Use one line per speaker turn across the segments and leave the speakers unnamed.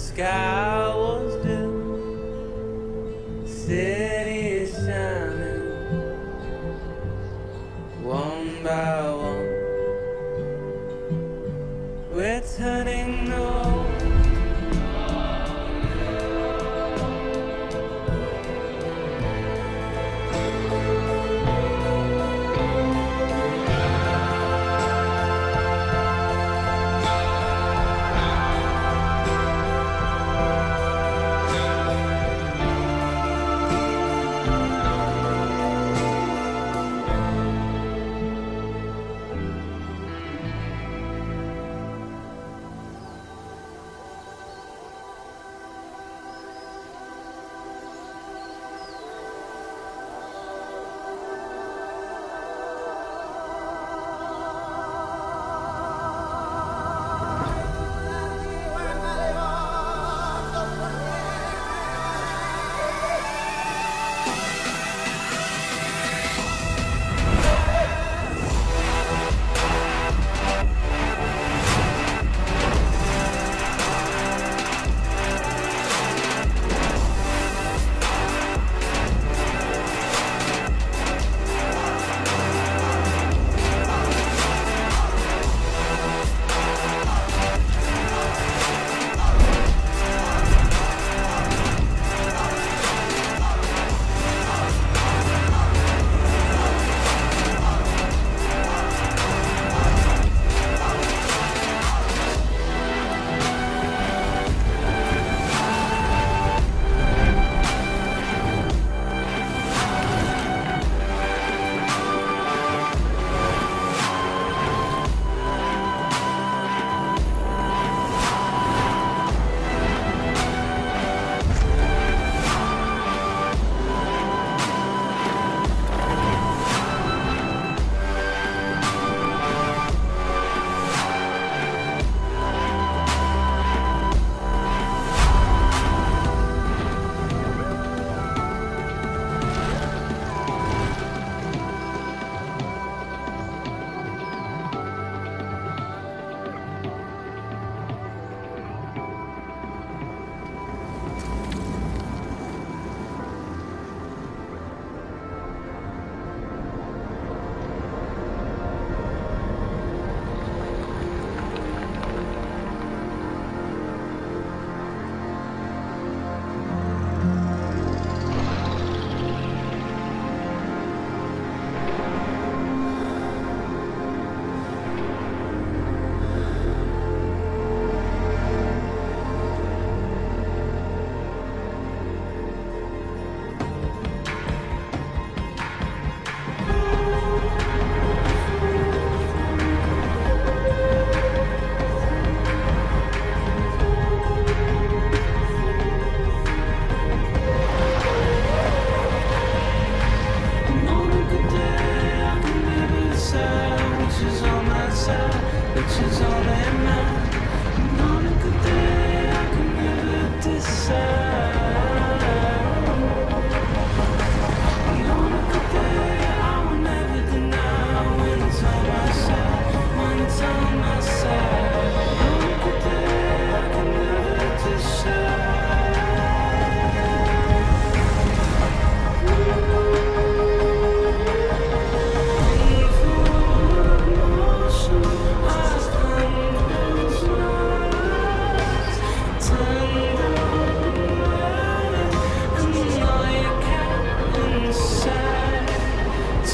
sky
That's so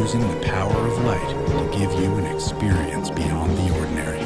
using the power of light to give you an experience beyond the ordinary.